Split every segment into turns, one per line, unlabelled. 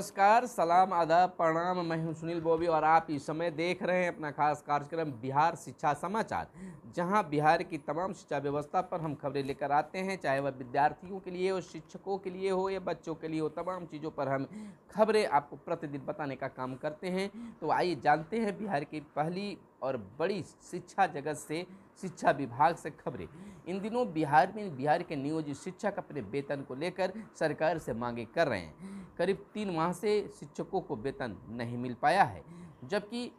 नमस्कार, सलाम, आदाब, प्रणाम। मैं हूँ सुनील बोबी और आप इस समय देख रहे हैं अपना खास कार्यक्रम बिहार शिक्षा समाचार, जहाँ बिहार की तमाम शिक्षा व्यवस्था पर हम खबरें लेकर आते हैं। चाहे वह विद्यार्थियों के लिए हो, शिक्षकों के लिए हो, या बच्चों के लिए हो, तमाम चीज़ों पर हम खबरें आपको प्रतिदिन बताने का काम करते हैं। तो आइए जानते हैं बिहार की पहली और बड़ी शिक्षा जगत से शिक्षा विभाग से खबरें। इन दिनों बिहार में, बिहार के नियोजित शिक्षक अपने वेतन को लेकर सरकार से मांगे कर रहे हैं। करीब तीन माह से शिक्षकों को वेतन नहीं मिल पाया है, जबकि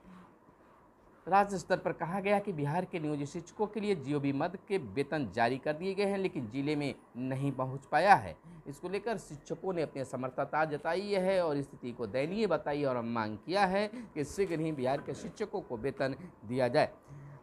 राज्य स्तर पर कहा गया कि बिहार के नियोजित शिक्षकों के लिए जीओबी मद के वेतन जारी कर दिए गए हैं, लेकिन ज़िले में नहीं पहुँच पाया है। इसको लेकर शिक्षकों ने अपनी समर्थता जताई है और स्थिति को दयनीय बताई और मांग किया है कि शीघ्र ही बिहार के शिक्षकों को वेतन दिया जाए।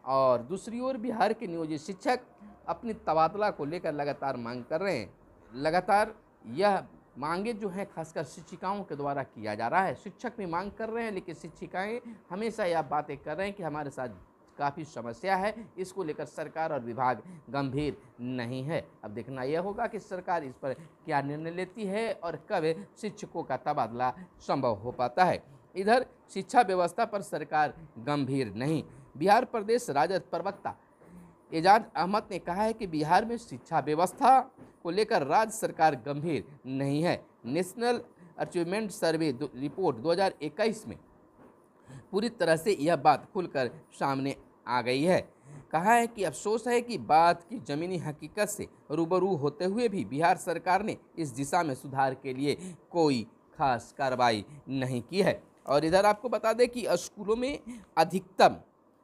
और दूसरी ओर बिहार के नियोजित शिक्षक अपनी तबादला को लेकर लगातार मांग कर रहे हैं। लगातार यह मांगे जो हैं, खासकर शिक्षिकाओं के द्वारा किया जा रहा है। शिक्षक भी मांग कर रहे हैं, लेकिन शिक्षिकाएँ हमेशा यह बातें कर रहे हैं कि हमारे साथ काफ़ी समस्या है, इसको लेकर सरकार और विभाग गंभीर नहीं है। अब देखना यह होगा कि सरकार इस पर क्या निर्णय लेती है और कब शिक्षकों का तबादला संभव हो पाता है। इधर शिक्षा व्यवस्था पर सरकार गंभीर नहीं। बिहार प्रदेश राजद प्रवक्ता एजाज अहमद ने कहा है कि बिहार में शिक्षा व्यवस्था को लेकर राज्य सरकार गंभीर नहीं है। नेशनल अचीवमेंट सर्वे रिपोर्ट 2021 में पूरी तरह से यह बात खुलकर सामने आ गई है। कहा है कि अफसोस है कि बात की ज़मीनी हकीकत से रूबरू होते हुए भी बिहार सरकार ने इस दिशा में सुधार के लिए कोई खास कार्रवाई नहीं की है। और इधर आपको बता दें कि स्कूलों में अधिकतम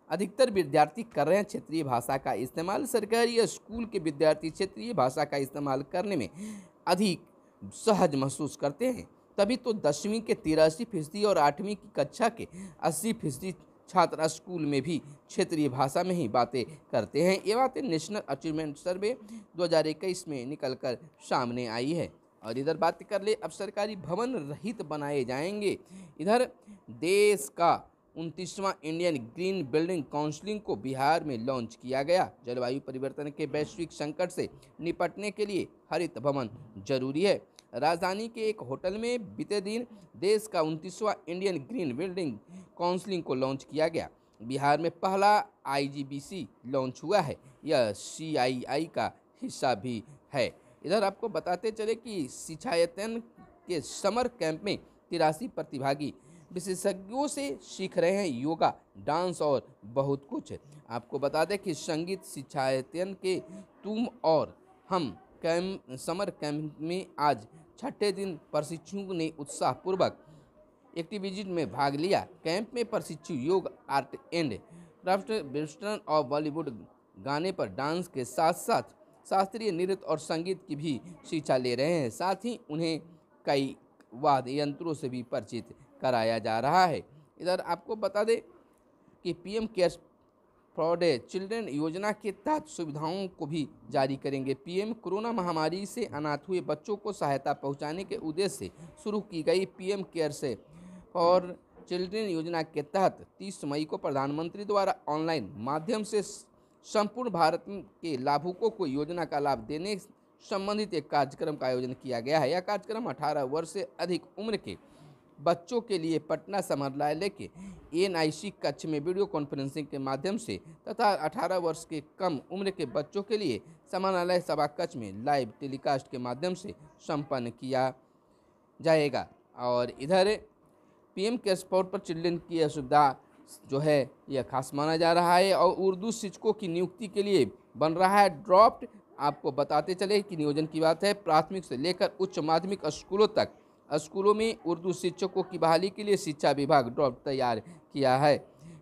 अधिकतर विद्यार्थी कर रहे हैं क्षेत्रीय भाषा का इस्तेमाल। सरकारी स्कूल के विद्यार्थी क्षेत्रीय भाषा का इस्तेमाल करने में अधिक सहज महसूस करते हैं। तभी तो दसवीं के तिरासी फ़ीसदी और आठवीं की कक्षा के अस्सी फ़ीसदी छात्र स्कूल में भी क्षेत्रीय भाषा में ही बातें करते हैं। ये बातें नेशनल अचीवमेंट सर्वे 2021 में निकलकर सामने आई है। और इधर बात कर ले, अब सरकारी भवन रहित बनाए जाएँगे। इधर देश का उनतीसवां इंडियन ग्रीन बिल्डिंग काउंसिलिंग को बिहार में लॉन्च किया गया। जलवायु परिवर्तन के वैश्विक संकट से निपटने के लिए हरित भवन ज़रूरी है। राजधानी के एक होटल में बीते दिन देश का उनतीसवां इंडियन ग्रीन बिल्डिंग काउंसिलिंग को लॉन्च किया गया। बिहार में पहला आईजीबीसी लॉन्च हुआ है। यह सीआईआई का हिस्सा भी है। इधर आपको बताते चले कि शिक्षायतन के समर कैंप में तिरासी प्रतिभागी विशेषज्ञों से सीख रहे हैं योगा, डांस और बहुत कुछ। आपको बता दें कि संगीत शिक्षायतन के तुम और हम कैम्प समर कैंप में आज छठे दिन प्रशिक्षुओं ने उत्साहपूर्वक एक्टिविटीज़ में भाग लिया। कैंप में प्रशिक्षु योग, आर्ट एंड क्राफ्ट, वेस्टर्न और बॉलीवुड गाने पर डांस के साथ साथ शास्त्रीय नृत्य और संगीत की भी शिक्षा ले रहे हैं। साथ ही उन्हें कई वाद्य यंत्रों से भी परिचित कराया जा रहा है। इधर आपको बता दें कि पीएम केयर्स फॉर चिल्ड्रन योजना के तहत सुविधाओं को भी जारी करेंगे। पीएम कोरोना महामारी से अनाथ हुए बच्चों को सहायता पहुँचाने के उद्देश्य से शुरू की गई पीएम केयर से फॉर चिल्ड्रन योजना के तहत 30 मई को प्रधानमंत्री द्वारा ऑनलाइन माध्यम से संपूर्ण भारत के लाभुकों को योजना का लाभ देने संबंधित एक कार्यक्रम का आयोजन किया गया है। यह कार्यक्रम 18 वर्ष से अधिक उम्र के बच्चों के लिए पटना समाहरणालय के एनआईसी कक्ष में वीडियो कॉन्फ्रेंसिंग के माध्यम से तथा 18 वर्ष के कम उम्र के बच्चों के लिए समाहरणालय सभा कक्ष में लाइव टेलीकास्ट के माध्यम से संपन्न किया जाएगा। और इधर पीएम के स्पॉट पर चिल्ड्रन की यह सुविधा जो है, यह खास माना जा रहा है और उर्दू शिक्षकों की नियुक्ति के लिए बन रहा है ड्रॉप्ड। आपको बताते चले कि नियोजन की बात है, प्राथमिक से लेकर उच्च माध्यमिक स्कूलों तक स्कूलों में उर्दू शिक्षकों की बहाली के लिए शिक्षा विभाग ड्राफ्ट तैयार किया है।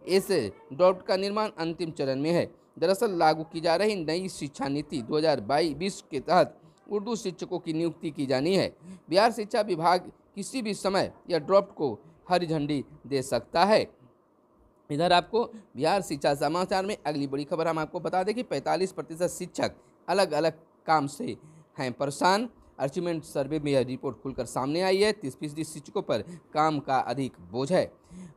इस ड्राफ्ट का निर्माण अंतिम चरण में है। दरअसल लागू की जा रही नई शिक्षा नीति 2022 के तहत उर्दू शिक्षकों की नियुक्ति की जानी है। बिहार शिक्षा विभाग किसी भी समय यह ड्राफ्ट को हरी झंडी दे सकता है। इधर आपको बिहार शिक्षा समाचार में अगली बड़ी खबर हम आपको बता दें कि 45 प्रतिशत शिक्षक अलग अलग काम से हैं परेशान। अचीवमेंट सर्वे में यह रिपोर्ट खुलकर सामने आई है। तीस फ़ीसदी शिक्षकों पर काम का अधिक बोझ है।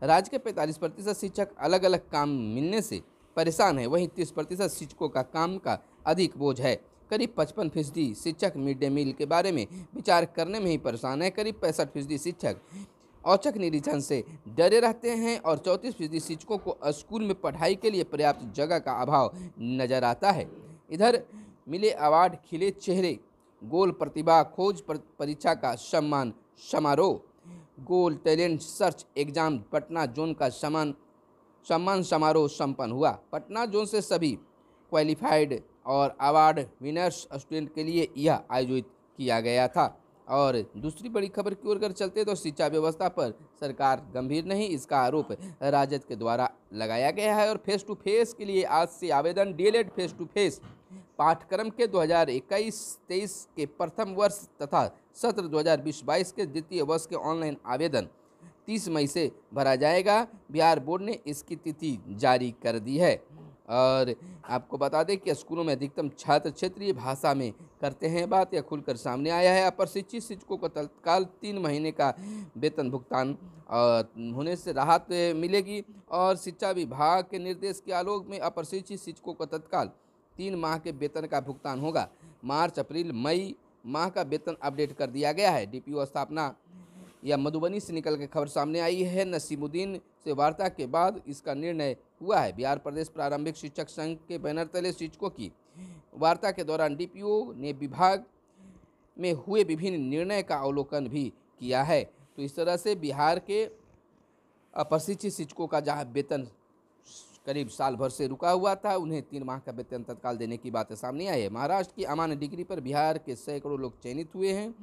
राज्य के पैंतालीस प्रतिशत शिक्षक अलग अलग काम मिलने से परेशान है। वहीं तीस प्रतिशत शिक्षकों का काम का अधिक बोझ है। करीब पचपन फ़ीसदी शिक्षक मिड डे मील के बारे में विचार करने में ही परेशान है। करीब पैंसठ फ़ीसदी शिक्षक औचक निरीक्षण से डरे रहते हैं और चौंतीस फ़ीसदी शिक्षकों को स्कूल में पढ़ाई के लिए पर्याप्त जगह का अभाव नज़र आता है। इधर मिले अवार्ड खिले चेहरे गोल प्रतिभा खोज परीक्षा का सम्मान समारोह। Goal talent search exam Patna zone का समान सम्मान समारोह संपन्न हुआ। पटना जोन से सभी क्वालिफाइड और अवार्ड विनर्स स्टूडेंट के लिए यह आयोजित किया गया था। और दूसरी बड़ी खबर की ओर अगर चलते तो शिक्षा व्यवस्था पर सरकार गंभीर नहीं, इसका आरोप राजद के द्वारा लगाया गया है। और फेस टू फेस के लिए आज से आवेदन, डीएलएड फेस टू फेस पाठ्यक्रम के 2021-23 के प्रथम वर्ष तथा सत्र 2020-22 के द्वितीय वर्ष के ऑनलाइन आवेदन 30 मई से भरा जाएगा। बिहार बोर्ड ने इसकी तिथि जारी कर दी है। और आपको बता दें कि स्कूलों में अधिकतम छात्र क्षेत्रीय भाषा में करते हैं बात। या खुलकर सामने आया है। अप्रशिक्षित शिक्षकों को तत्काल तीन महीने का वेतन भुगतान होने से राहत मिलेगी। और शिक्षा विभाग के निर्देश के आलोक में अप्रशिक्षित शिक्षकों को तत्काल तीन माह के वेतन का भुगतान होगा। मार्च, अप्रैल, मई माह का वेतन अपडेट कर दिया गया है। डीपीओ स्थापना। या मधुबनी से निकल के खबर सामने आई है। नसीमुद्दीन से वार्ता के बाद इसका निर्णय हुआ है। बिहार प्रदेश प्रारंभिक शिक्षक संघ के बैनर तले शिक्षकों की वार्ता के दौरान डीपीओ ने विभाग में हुए विभिन्न निर्णय का अवलोकन भी किया है। तो इस तरह से बिहार के अप्रशिक्षित शिक्षकों का जहाँ वेतन करीब साल भर से रुका हुआ था। उन्हें तीन माह का वेतन तत्काल देने की बात सामने आई है। महाराष्ट्र की अमान्य डिग्री पर बिहार के सैकड़ों लोग चयनित हुए हैं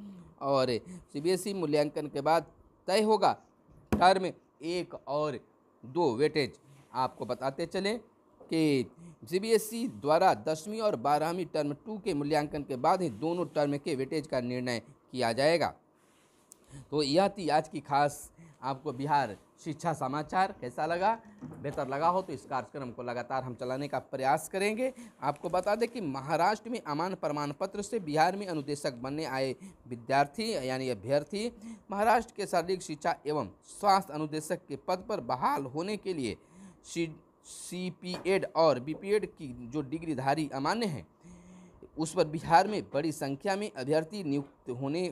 और सीबीएसई मूल्यांकन के बाद तय होगा टर्म एक और दो वेटेज। आपको बताते चलें कि सीबीएसई द्वारा दसवीं और बारहवीं टर्म टू के मूल्यांकन के बाद ही दोनों टर्म के वेटेज का निर्णय किया जाएगा। तो यह थी आज की खास आपको बिहार शिक्षा समाचार कैसा लगा? बेहतर लगा हो तो इस कार्यक्रम को लगातार हम चलाने का प्रयास करेंगे। आपको बता दें कि महाराष्ट्र में अमान प्रमाण पत्र से बिहार में अनुदेशक बनने आए विद्यार्थी, यानी अभ्यर्थी, महाराष्ट्र के शारीरिक शिक्षा एवं स्वास्थ्य अनुदेशक के पद पर बहाल होने के लिए सी पी एड और बी पी एड की जो डिग्रीधारी अमान्य हैं, उस पर बिहार में बड़ी संख्या में अभ्यर्थी नियुक्त होने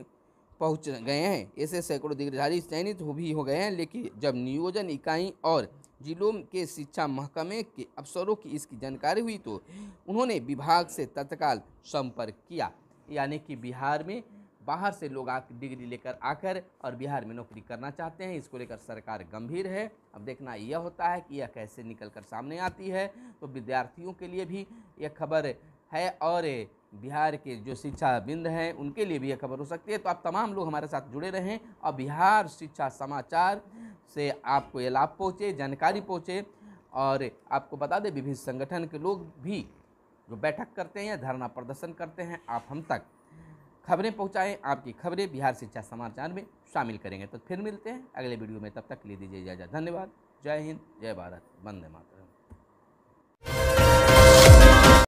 पहुँच गए हैं। ऐसे सैकड़ों डिग्रीधारी चयनित भी हो गए हैं, लेकिन जब नियोजन इकाई और जिलों के शिक्षा महकमे के अफसरों की इसकी जानकारी हुई तो उन्होंने विभाग से तत्काल संपर्क किया, यानी कि बिहार में बाहर से लोग आकर डिग्री लेकर आकर और बिहार में नौकरी करना चाहते हैं। इसको लेकर सरकार गंभीर है। अब देखना यह होता है कि यह कैसे निकल कर सामने आती है। तो विद्यार्थियों के लिए भी यह खबर है और बिहार के जो शिक्षा बिंद हैं, उनके लिए भी यह खबर हो सकती है। तो आप तमाम लोग हमारे साथ जुड़े रहें और बिहार शिक्षा समाचार से आपको ये लाभ पहुँचे, जानकारी पहुँचे और आपको बता दें, विभिन्न संगठन के लोग भी जो बैठक करते हैं या धरना प्रदर्शन करते हैं, आप हम तक खबरें पहुँचाएँ, आपकी खबरें बिहार शिक्षा समाचार में शामिल करेंगे। तो फिर मिलते हैं अगले वीडियो में, तब तक ले दीजिए इजाज़त। धन्यवाद। जय हिंद, जय भारत। वंदे मातरम।